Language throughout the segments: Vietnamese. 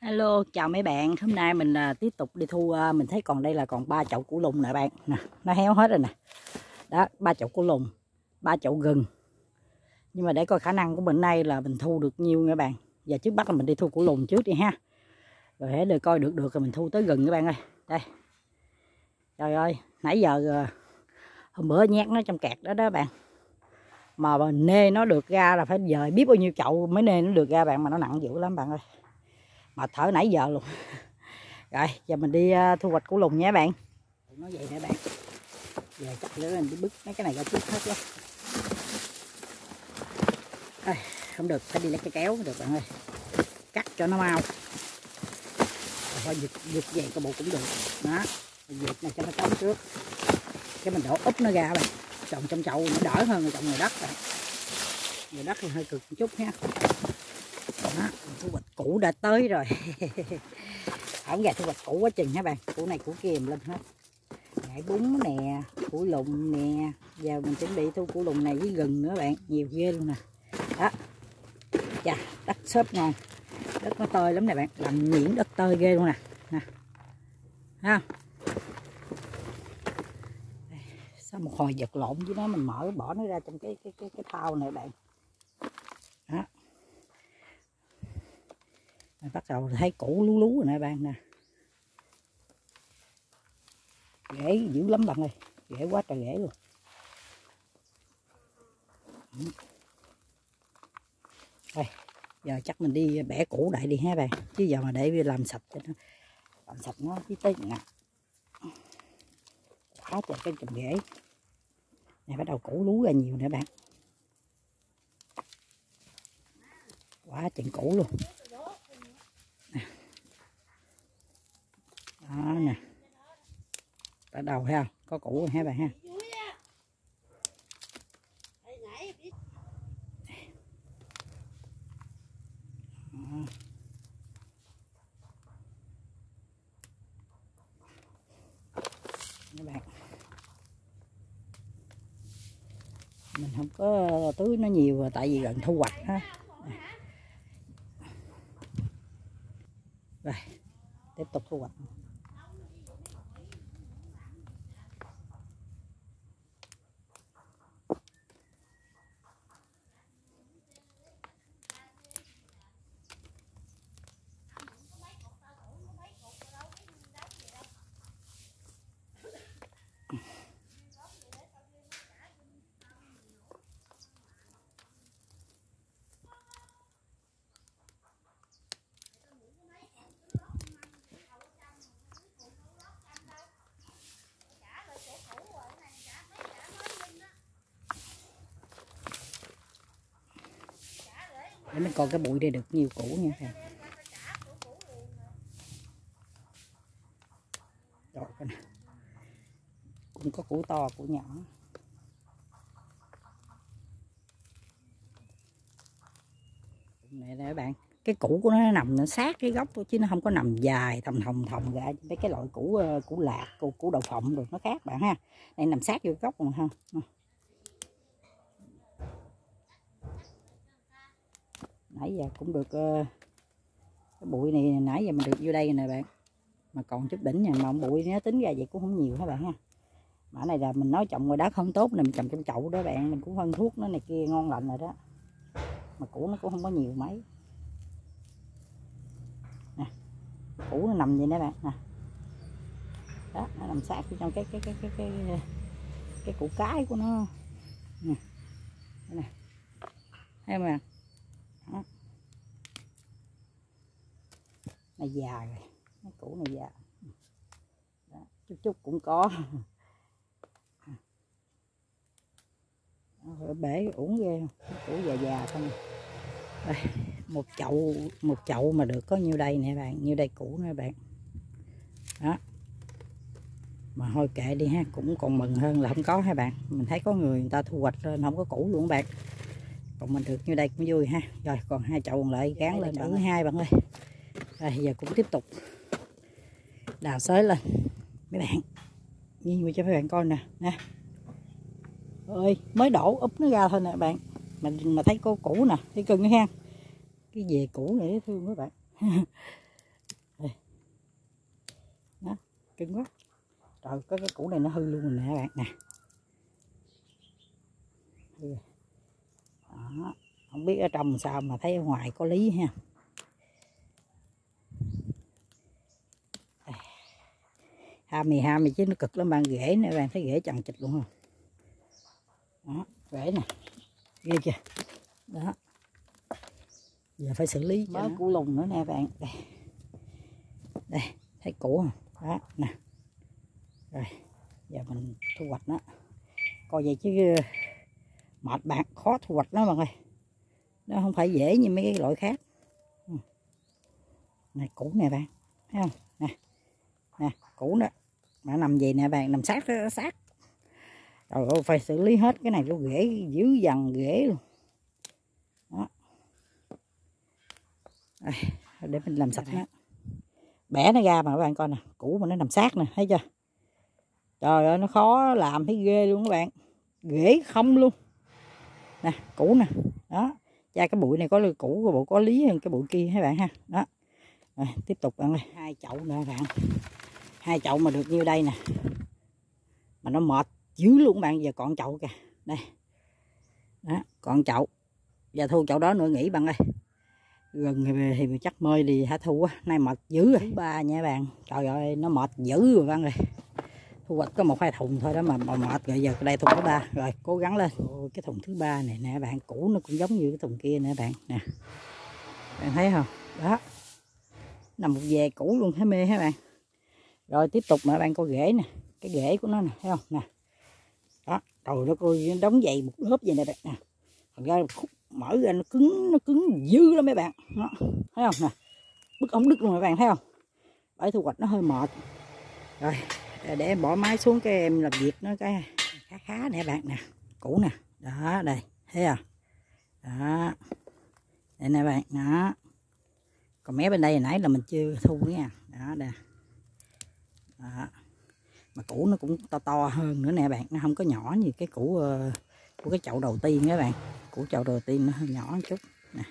Hello, chào mấy bạn. Hôm nay mình à, tiếp tục đi thu uh, mình thấy còn đây là còn ba chậu củ lùng nè bạn. Nè, nó héo hết rồi nè. Đó, ba chậu củ lùng, ba chậu gừng. Nhưng mà để coi khả năng của mình nay là mình thu được nhiêu nha bạn. Giờ trước bắt là mình đi thu củ lùng trước đi ha. Rồi hãy để coi được được rồi mình thu tới gừng các bạn ơi. Đây. Trời ơi, nãy giờ à, hôm bữa nhát nó trong kẹt đó đó bạn. Mà nê nó được ra là phải giờ biết bao nhiêu chậu mới nê nó được ra bạn mà nó nặng dữ lắm bạn ơi mà thở nãy giờ luôn. Rồi, giờ mình đi à, thu hoạch củ lùng nhé bạn. Nói vậy nè bạn. Giờ chắc nữa mình đi bứt mấy cái này ra trước hết đó không được, phải đi lấy cái kéo được bạn ơi. Cắt cho nó mau. Thôi, giật giật về cái bộ cũng được. Đó, giật này cho nó trống trước. Cái mình đổ úp nó ra bạn. Trồng trong chậu, nó đỡ hơn trồng ngoài đất rồi ngoài đất thì hơi cực một chút ha đó, thu hoạch cũ đã tới rồi. Ổng gà dạ, thu hoạch cũ quá chừng hả bạn? Củ này củ kìm lên hết. Ngải bún nè củ lùng nè. Giờ mình chuẩn bị thu củ lùng này với gừng nữa bạn. Nhiều ghê luôn nè. Đó. Chà đất xốp ngon. Đất nó tơi lắm nè bạn. Làm nhuyễn đất tơi ghê luôn nè. Nè. Ha sao một hồi giật lộn với nó mình mở bỏ nó ra trong cái cái cái cái thau này bạn. Bắt đầu thấy củ lú lú rồi nè bạn nè. Rễ dữ lắm bạn ơi rễ quá trời rễ luôn. Rồi giờ chắc mình đi bẻ củ đại đi ha bạn, chứ giờ mà để làm sạch cho nó, làm sạch nó chứ tới nè. Quá trời cái chùm rễ này bắt đầu củ lú ra nhiều nữa bạn. Quá chừng củ luôn. Đó nè bắt đầu ha, có củ rồi ha bạn ha. Các bạn. Mình không có tưới nó nhiều tại vì gần thu hoạch ha rồi, tiếp tục thu hoạch. Để mình coi cái bụi đây được nhiều củ nha thầy. Rồi cái này. Cũng có củ to củ nhỏ. Này nè bạn cái củ của nó nằm nó sát cái gốc chứ nó không có nằm dài thầm thầm thầm ra mấy cái loại củ ờ, củ lạc củ, củ đậu phộng rồi nó khác bạn ha. Đây nằm sát vô gốc rồi ha. Nãy giờ cũng được uh, cái bụi này nãy giờ mình được vô đây nè bạn. Mà còn chút đỉnh nha mà bụi nó tính ra vậy cũng không nhiều các bạn ha? Mã này là mình nói trồng ngoài đất không tốt này mình trồng trong chậu đó bạn mình cũng phân thuốc nó này kia ngon lành rồi đó. Mà củ nó cũng không có nhiều mấy. Nè củ nó nằm vậy đó bạn nè. Đó nó nằm sát trong cái cái cái cái cái cái, cái củ cái của nó. Nè nè. Thấy không đó. Này già rồi cái củ này già. Đó. chút chút cũng có. Đó, bể uổng ghê củ già già không? Đây, một chậu một chậu mà được có nhiêu đây nè bạn nhiêu đây củ nè bạn. Đó. Mà thôi kệ đi ha cũng còn mừng hơn là không có ha bạn. Mình thấy có người người ta thu hoạch lên không có củ luôn bạn. Còn mình được như đây cũng vui ha. Rồi còn hai chậu còn lại gán lên thứ hai bạn ơi rồi giờ cũng tiếp tục. Đào xới lên. Mấy bạn. Nhìn cho mấy bạn coi nè. Nè. Ơi, mới đổ úp nó ra thôi nè, bạn. Mà mà thấy cô cũ nè, thấy cưng ha. Cái về cũ này thương các bạn. Cứng quá. Trời có cái cũ này nó hư luôn rồi nè, bạn. Nè. Đó. không biết ở trong sao mà thấy ở ngoài có lý ha. Ha mì chứ nó cực lắm bạn. Rễ nè bạn thấy rễ chằng chịch luôn không? Đó rễ nè. Ghê chưa? Đó. Giờ phải xử lý mới củ lùng nữa nè bạn. Đây. Đây thấy củ không? Đó nè. Rồi giờ mình thu hoạch nó. Coi vậy chứ mệt bạn khó thu hoạch nó bạn ơi. Nó không phải dễ như mấy cái loại khác. Ừ. này củ nè bạn. Thấy không? Nè. Nè củ đó mà nằm gì nè bạn nằm sát sát rồi phải xử lý hết cái này nó rễ dữ dằn rễ luôn. Đó. Đây, để mình làm sạch nó. Bẻ nó ra mà các bạn coi nè củ mà nó nằm sát nè thấy chưa? Trời ơi nó khó làm thấy ghê luôn các bạn. Rễ không luôn. Nè củ nè. Đó cha cái bụi này có củ cái bộ có lý hơn cái bụi kia các bạn ha. Đó. Rồi, tiếp tục bạn ơi hai chậu nữa bạn hai chậu mà được như đây nè. Mà nó mệt dữ luôn bạn giờ còn chậu kìa. Đây. Đó còn chậu. Giờ thu chậu đó nữa nghỉ bạn ơi. Gần thì, thì chắc mơi thì hả thu á nay mệt dữ rồi. Ba nha bạn. Trời ơi nó mệt dữ rồi bạn ơi. Thu hoạch có một hai thùng thôi đó mà, mà mệt rồi giờ đây thùng thứ ba. Rồi cố gắng lên. Ôi, cái thùng thứ ba này nè bạn cũ nó cũng giống như cái thùng kia nè bạn. Nè. Bạn thấy không? Đó. Nằm một về cũ luôn thấy mê hả bạn rồi tiếp tục mà bạn coi rễ nè, cái rễ của nó nè, thấy không? Nè. Đó rồi nó coi đóng dày một lớp vậy nè bạn. Nè. Thành ra khúc mở ra nó cứng nó cứng dư lắm mấy bạn. Đó. thấy không? Nè. Bức ống đứt luôn mấy bạn, thấy không? Bởi thu hoạch nó hơi mệt. Rồi, để em bỏ máy xuống cái em làm việc nó cái khá khá nè bạn nè, cũ nè. Đó, đây, thấy không? Đó. Đây nè bạn, đó. Còn mé bên đây nãy là mình chưa thu nha. Đó, đây đó. mà củ nó cũng to to hơn nữa nè bạn nó không có nhỏ như cái củ uh, của cái chậu đầu tiên các bạn. Củ chậu đầu tiên nó hơi nhỏ một chút nè.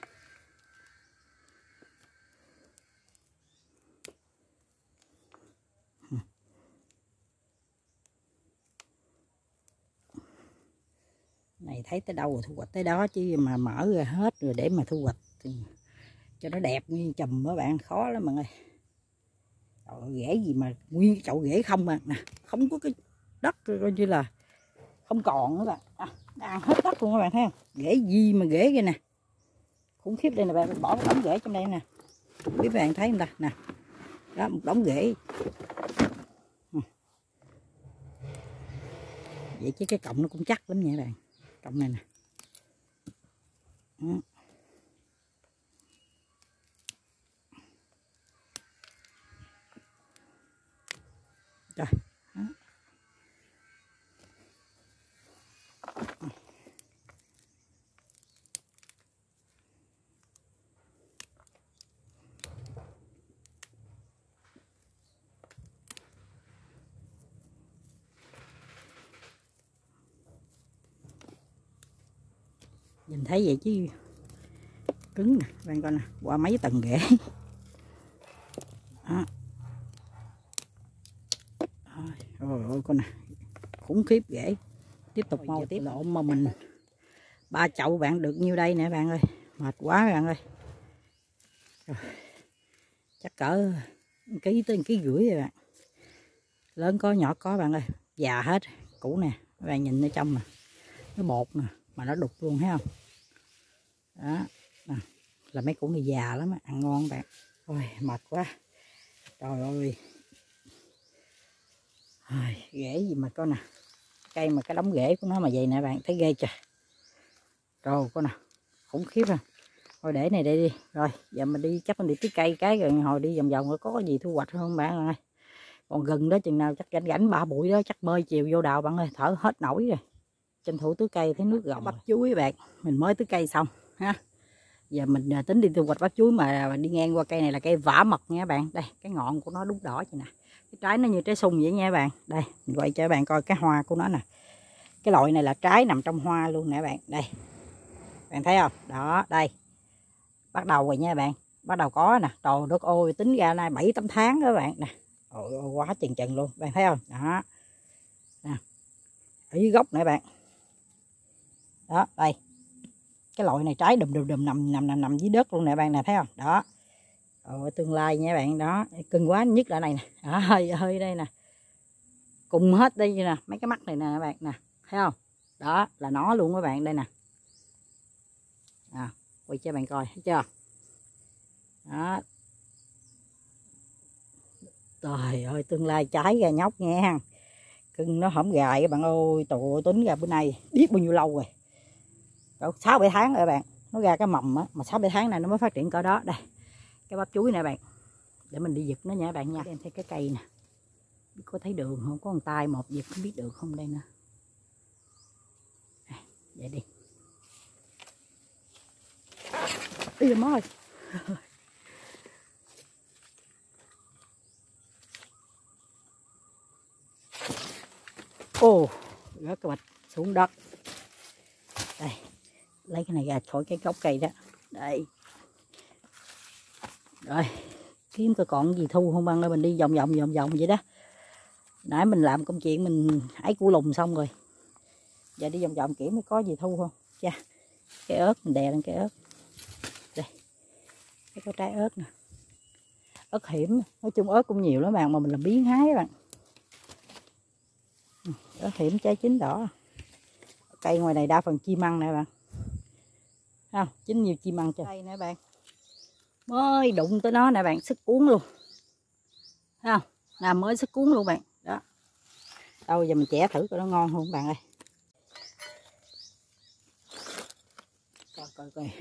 Này thấy tới đâu rồi thu hoạch tới đó chứ mà mở ra hết rồi để mà thu hoạch thì cho nó đẹp như chùm các bạn khó lắm mọi người Trời, rễ gì mà nguyên chậu rễ không mà nè không có cái đất coi như là không còn nữa bạn. À, đang hết đất luôn các bạn thấy không? Rễ gì mà rễ kia nè? Khủng khiếp đây nè bạn bỏ một đống rễ trong đây nè. Biết bạn thấy không ta? Nè đó một đống rễ ừ. vậy chứ cái cọng nó cũng chắc lắm nha bạn. Cọng này nè. Ừ. Rồi. nhìn thấy vậy chứ cứng nè bạn coi nè qua mấy tầng ghế đó rồi ôi con nè khủng khiếp rễ tiếp tục mau tiếp. lộn mà mình. Ba chậu bạn được nhiêu đây nè bạn ơi. Mệt quá bạn ơi. Rồi. chắc cỡ ký tới ký rưỡi rồi bạn. Lớn có nhỏ có bạn ơi. Già hết cũ nè. Bạn nhìn ở trong nè nó bột nè mà nó đục luôn thấy không? Đó nè. là mấy củ này già lắm ăn ngon bạn. Ôi mệt quá. Trời ơi Ai, rễ gì mà có nè cây mà cái đống rễ của nó mà vậy nè bạn thấy ghê chưa? Rồi có nè khủng khiếp à. Thôi để này đây đi rồi giờ mình đi chắc mình đi tới cây cái rồi hồi đi vòng vòng có gì thu hoạch không bạn ơi. Còn gần đó chừng nào chắc gánh gánh ba bụi đó chắc bơi chiều vô đào bạn ơi thở hết nổi rồi. Tranh thủ tưới cây thấy nước gọng bắp chuối bạn. Mình mới tưới cây xong ha. Giờ mình à, tính đi thu hoạch bắp chuối mà đi ngang qua cây này là cây vả mật nha bạn. Đây cái ngọn của nó đúng đỏ vậy nè cái trái nó như trái sung vậy nha bạn. Đây mình quay cho các bạn coi cái hoa của nó nè. Cái loại này là trái nằm trong hoa luôn nè bạn. Đây. Bạn thấy không? Đó đây. Bắt đầu rồi nha bạn. Bắt đầu có nè. Trời đất ơi tính ra nay bảy tám tháng đó bạn. Nè. Ôi, ôi, quá chừng chừng luôn. Bạn thấy không? Đó. Nè. Ở dưới gốc nè bạn. Đó đây. Cái loại này trái đùm đùm đùm nằm nằm nằm nằm dưới đất luôn nè bạn. Nè thấy không? Đó ở tương lai nha bạn đó cưng quá nhất là này nè. Đó, hơi hơi đây nè. Cùng hết đây nè mấy cái mắt này nè bạn nè thấy không? Đó là nó luôn các bạn đây nè. À, quay cho bạn coi thấy chưa? Đó. Trời ơi tương lai trái ra nhóc nghe cưng nó hổng gài các bạn ơi tụi tính ra bữa nay biết bao nhiêu lâu rồi. Sáu bảy tháng rồi bạn nó ra cái mầm á mà sáu bảy tháng này nó mới phát triển cỡ đó đây cái bắp chuối nè bạn. Để mình đi giật nó nha bạn nha. Em thấy cái cây nè. Biết có thấy đường không? Có con tay một giật, không biết được không đây nè. À, vậy đi. Đi rồi ơi. Ô, rớt cái bạch xuống đất. Đây, lấy cái này ra khỏi cái gốc cây đó. Đây rồi, kiếm coi còn gì thu không băng ơi, mình đi vòng vòng vòng vòng vậy đó. Nãy mình làm công chuyện mình ấy củ lùng xong rồi. Giờ đi vòng vòng kiểm có gì thu không? Cha, cái ớt mình đè lên cái ớt. Đây, cái có trái ớt nè. Ớt hiểm, nói chung ớt cũng nhiều lắm bạn, mà mình làm biến hái bạn. Ừ, ớt hiểm, trái chín đỏ. Cây ngoài này đa phần chim ăn nè bạn. Không? Chín nhiều chim ăn cho đây nè bạn mới đụng tới nó nè bạn, sức cuốn luôn. Thấy không? Là mới sức cuốn luôn bạn. Đó. Đâu giờ mình chẻ thử coi nó ngon không bạn ơi. Coi coi coi.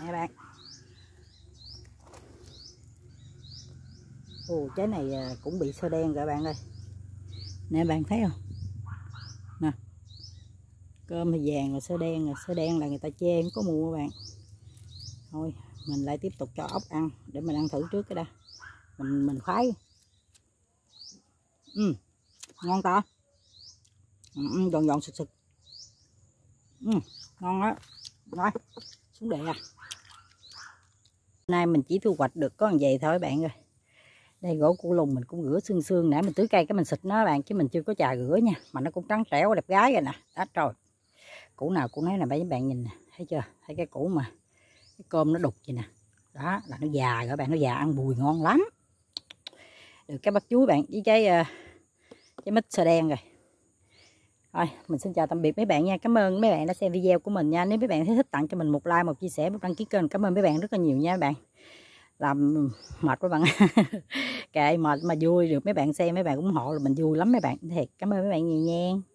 Nè bạn. Ồ trái này à, cũng bị sơ đen rồi bạn ơi. Nè bạn thấy không? Nè cơm thì vàng rồi sơ đen rồi. Sơ đen là người ta chê không có mua các bạn. Thôi mình lại tiếp tục cho ốc ăn để mình ăn thử trước cái đã. Mình mình khoái. Ừ ngon ta? Ừ, ừ giòn giòn sực sực. Ừ, ngon á. Rồi xuống đệ à. Nay mình chỉ thu hoạch được có như vậy thôi bạn ơi đây, gỗ cu lùng mình cũng rửa xương xương nãy mình tưới cây cái mình xịt nó bạn, chứ mình chưa có trà rửa nha, mà nó cũng trắng trẻo, đẹp gái rồi nè đó rồi. Củ nào cũng nói là mấy bạn nhìn nè, thấy chưa? Thấy cái củ mà cái cơm nó đục vậy nè. Đó, là nó già rồi bạn, nó già ăn bùi ngon lắm. Được cái bắp chuối bạn, với cái ờ, cái mít sơ đen rồi. Rồi, mình xin chào tạm biệt mấy bạn nha. Cảm ơn mấy bạn đã xem video của mình nha. Nếu mấy bạn thấy thích tặng cho mình một like, một chia sẻ một đăng ký kênh. Cảm ơn mấy bạn rất là nhiều nha các bạn. Làm ừ, mệt quá bạn. kệ mệt mà vui được. Mấy bạn xem mấy bạn ủng hộ là mình vui lắm mấy bạn. Thiệt, cảm ơn mấy bạn nhiều nha.